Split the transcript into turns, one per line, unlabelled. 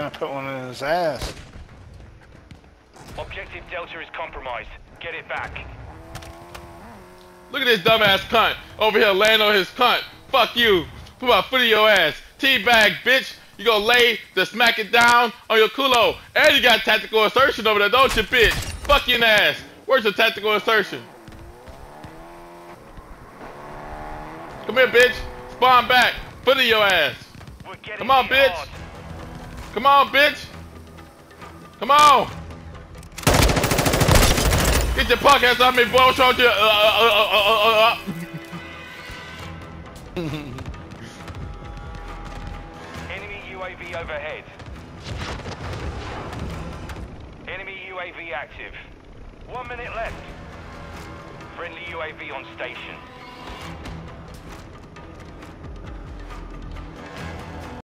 Gonna put one in his ass.
Objective Delta is compromised. Get it back.
Look at this dumbass cunt over here laying on his cunt. Fuck you. Put my foot in your ass. Teabag, bitch. You gonna lay to smack it down on your culo. And you got tactical insertion over there, don't you, bitch? Fuck your ass. Where's your tactical insertion? Come here, bitch. Spawn back. Foot in your ass. Come on, bitch.
hard.
Come on, bitch. Come on. Get your punk ass off me, boy. What's wrong with you? Uh, uh, uh, uh, uh, uh.
Enemy UAV overhead. Enemy UAV active. One minute left. Friendly UAV on station.